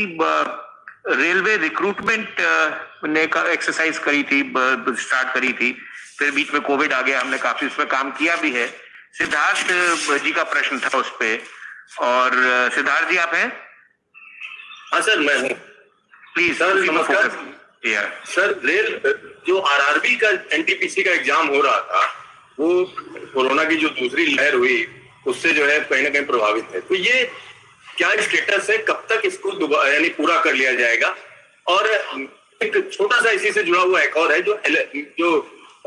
Railway recruitment ने का exercise करी थी स्टार्ट करी थी। फिर बीच में कोविड आ गया हमने काफ़ी उस पर काम किया भी है। सिद्धार्थ जी का प्रश्न था उस पर और सिद्धार्थ जी आप हैं? हाँ सर मैं हूँ। प्लीज़ सर नमस्कार। सर रेल जो आरआरबी का एनटीपीसी का एग्ज़ाम हो रहा था वो कोरोना की जो दूसरी लहर हुई उससे जो है कहीं ना कहीं प्रभावित है। तो ये क्या स्टेटस है कब तक इसको यानी पूरा कर लिया जाएगा? और एक छोटा सा इसी से जुड़ा हुआ एक और है जो एल, जो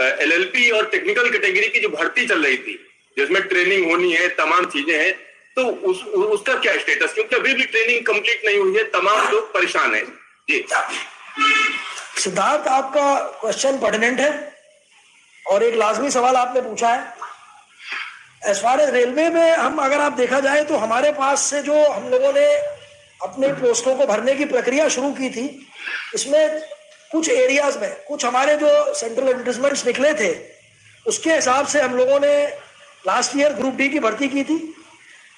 एलएलपी और टेक्निकल कैटेगरी की जो भर्ती चल रही थी जिसमें ट्रेनिंग होनी है तमाम चीज़ें हैं तो उस उसका क्या स्टेटस क्योंकि अभी भी ट्रेनिंग कंप्लीट नहीं हुई है तमाम लोग परेशान है। जी। सिद्धार्थ आपका क्वेश्चन पर्टिनेंट है और एक लाजमी सवाल आपने पूछा है। एज फार एज रेलवे में हम, अगर आप देखा जाए तो हमारे पास से जो हम लोगों ने अपने पोस्टों को भरने की प्रक्रिया शुरू की थी, इसमें कुछ एरियाज़ में, कुछ हमारे जो सेंट्रल एडवर्टिजमेंट्स निकले थे, उसके हिसाब से हम लोगों ने लास्ट ईयर ग्रुप डी की भर्ती की थी।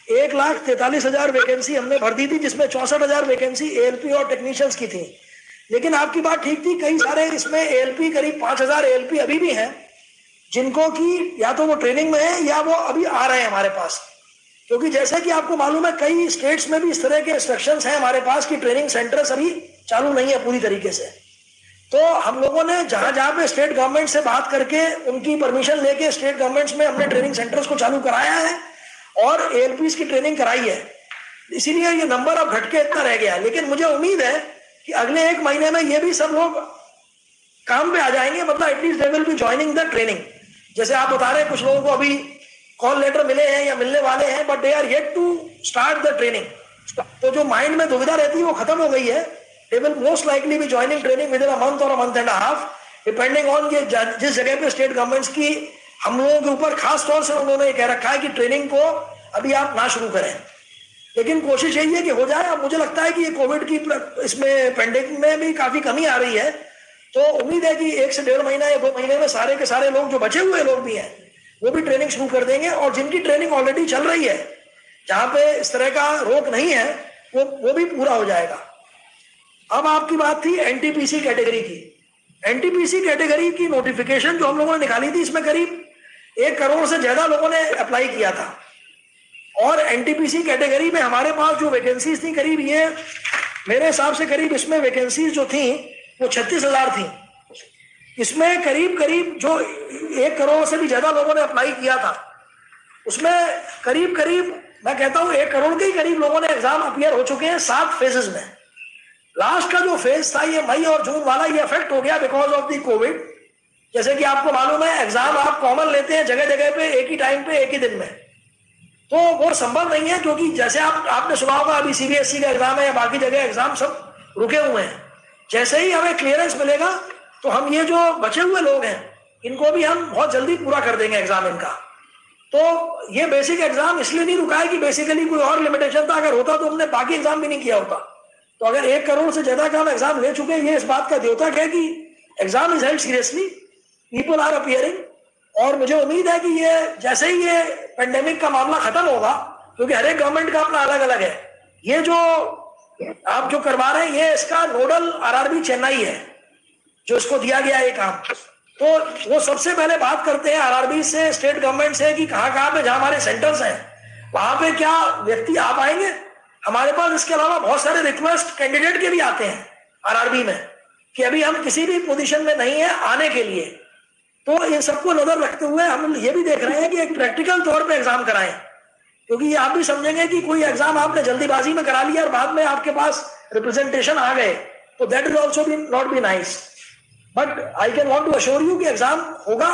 एक लाख तैतालीस हज़ार वैकेंसी हमने भर दी थी, जिसमें चौसठ हज़ार वैकेंसी एएलपी और टेक्नीशियंस की थी। लेकिन आपकी बात ठीक थी, कई सारे इसमें एएलपी करीब पाँच हज़ार एएलपी अभी भी हैं। जिनको कि या तो वो ट्रेनिंग में है या वो अभी आ रहे हैं हमारे पास। क्योंकि जैसा कि आपको मालूम है, कई स्टेट्स में भी इस तरह के इंस्ट्रक्शन हैं हमारे पास कि ट्रेनिंग सेंटर्स अभी चालू नहीं है पूरी तरीके से। तो हम लोगों ने जहाँ जहाँ पे स्टेट गवर्नमेंट से बात करके उनकी परमिशन लेके स्टेट गवर्नमेंट्स में हमने ट्रेनिंग सेंटर्स को चालू कराया है और एएलपी की ट्रेनिंग कराई है। इसीलिए ये नंबर अब घटके इतना रह गया लेकिन मुझे उम्मीद है कि अगले एक महीने में ये भी सब लोग काम पे आ जाएँगे मतलब at least they will be joining the training जैसे आप बता रहे हैं, कुछ लोगों को अभी कॉल लेटर मिले हैं या मिलने वाले हैं but they are yet to start the training तो जो माइंड में दुविधा रहती है, वो खत्म हो गई है। They will most likely be joining training within a month और a month and half depending on ये जिस जगह पे स्टेट गवर्नमेंट्स की हम लोगों के ऊपर खास तौर से उन्होंने कह रखा है कि ट्रेनिंग को अभी आप ना शुरू करें। लेकिन कोशिश यही है कि हो जाए, अब मुझे लगता है कि ये कोविड की इसमें पेंडेमिक में भी काफ़ी कमी आ रही है। तो उम्मीद है कि एक से डेढ़ महीना या दो महीने में सारे के सारे लोग, जो बचे हुए लोग भी हैं, वो भी ट्रेनिंग शुरू कर देंगे और जिनकी ट्रेनिंग ऑलरेडी चल रही है, जहाँ पे इस तरह का रोक नहीं है, वो वो भी पूरा हो जाएगा। अब आपकी बात थी एनटीपीसी कैटेगरी की। एनटीपीसी कैटेगरी की नोटिफिकेशन जो हम लोगों ने निकाली थी, इसमें करीब एक करोड़ से ज़्यादा लोगों ने अप्लाई किया था। और एनटीपीसी कैटेगरी में हमारे पास जो वैकेंसीज थी, करीब ये, मेरे हिसाब से करीब इसमें वैकेंसीज जो थी वो छत्तीस हज़ार थी। इसमें करीब करीब जो एक करोड़ से भी ज़्यादा लोगों ने अप्लाई किया था। उसमें करीब करीब, मैं कहता हूँ, एक करोड़ के करीब लोगों ने एग्ज़ाम अपियर हो चुके हैं सात फेजेस में। लास्ट का जो फ़ेज़ था, ये मई और जून वाला, ये अफेक्ट हो गया बिकॉज़ ऑफ़ दी कोविड जैसे कि आपको मालूम है एग्ज़ाम आप कॉमन लेते हैं जगह जगह पे, एक ही टाइम पे, एक ही दिन में। तो वो संभव नहीं है, क्योंकि जैसे आप, आपने सुना होगा, अभी सीबीएसई का एग्ज़ाम है या बाकी जगह एग्ज़ाम सब रुके हुए हैं। जैसे ही हमें क्लियरेंस मिलेगा तो हम ये जो बचे हुए लोग हैं, इनको भी हम बहुत जल्दी पूरा कर देंगे एग्ज़ाम इनका। तो ये बेसिक एग्ज़ाम इसलिए नहीं रुका है कि बेसिकली कोई और लिमिटेशन था। अगर होता तो हमने बाकी एग्ज़ाम भी नहीं किया होता। तो अगर एक करोड़ से ज़्यादा का हम एग्ज़ाम ले चुके हैं, ये इस बात का द्योतक है कि exam is held seriously people are appearing और मुझे उम्मीद है कि ये, जैसे ही ये पेंडेमिक का मामला खत्म होगा, क्योंकि हर एक गवर्नमेंट का अपना अलग अलग है। ये जो आप जो करवा रहे हैं, ये इसका नोडल आरआरबी चेन्नई है, जो इसको दिया गया है काम। तो वो सबसे पहले बात करते हैं आरआरबी से, स्टेट गवर्नमेंट से कि कहाँ कहाँ पे, जहाँ हमारे सेंटर्स हैं, वहाँ पे क्या व्यक्ति आ पाएँगे? हमारे पास इसके अलावा बहुत सारे रिक्वेस्ट कैंडिडेट के भी आते हैं आरआरबी में, कि अभी हम किसी भी पोजीशन में नहीं है आने के लिए। तो इन सबको नज़र रखते हुए हम ये भी देख रहे हैं कि एक प्रैक्टिकल तौर पर एग्ज़ाम कराएँ। क्योंकि ये आप भी समझेंगे कि कोई एग्ज़ाम आपने जल्दीबाजी में करा लिया और बाद में आपके पास रिप्रेजेंटेशन आ गए तो that is also be not be nice but I can want to assure you कि एग्ज़ाम होगा